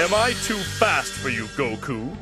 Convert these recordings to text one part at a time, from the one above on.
Am I too fast for you, Goku?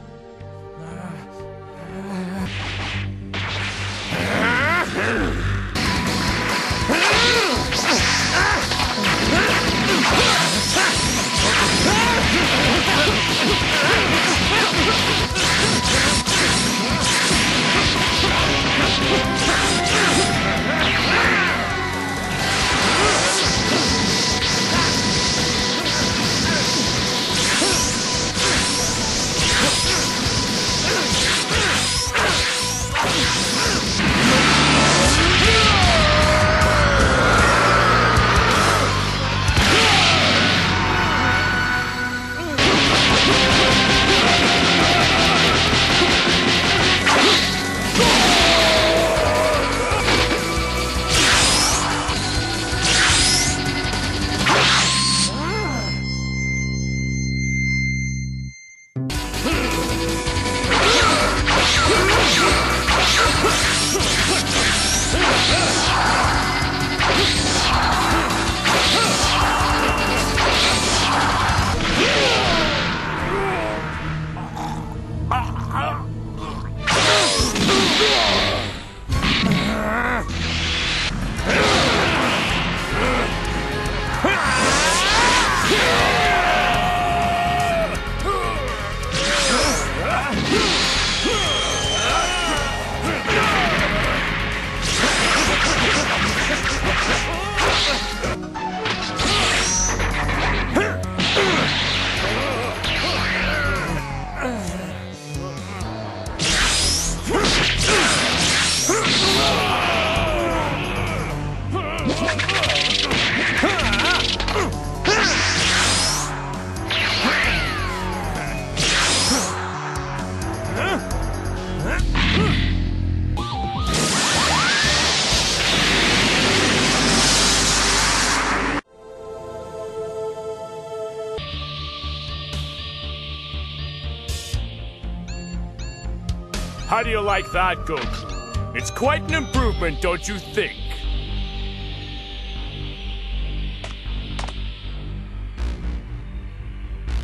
How do you like that, Goku? It's quite an improvement, don't you think?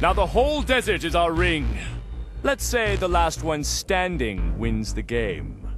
Now the whole desert is our ring. Let's say the last one standing wins the game.